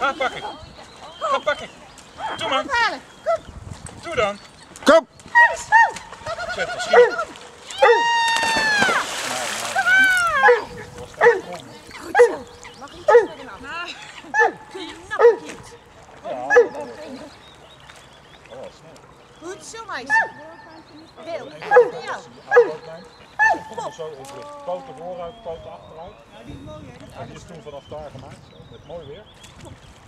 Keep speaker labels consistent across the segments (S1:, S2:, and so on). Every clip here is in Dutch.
S1: Ga pakken. Ga pakken. Doe maar. Doe dan.
S2: Kom.
S1: Zet het schiet.
S3: Goed zo, meisje. Wil. Ja.
S1: Zo het poten vooruit, poten achteruit. Ja, die is mooi, is toen vanaf daar gemaakt. Met mooi weer.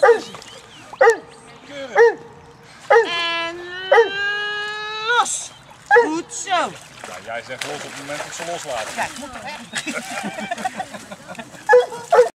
S1: Maar. Hup. Keurig.
S3: En los. Goed zo.
S1: Ja, jij zegt los op het moment dat ze loslaten.
S3: Kijk, moet er echt.